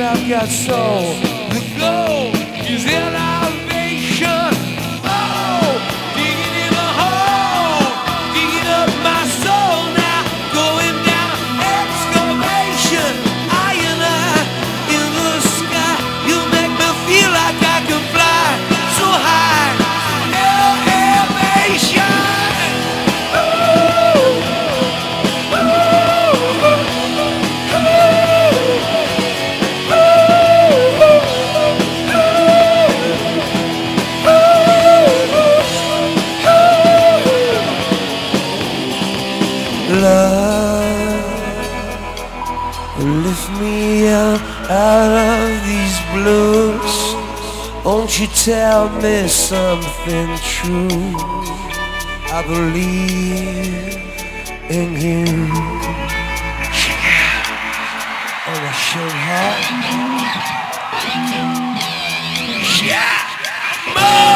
I've got soul. The goal is elevation. Lift me up out of these blues. Won't you tell me something true? I believe in you. Oh, I sure heart. Yeah. More.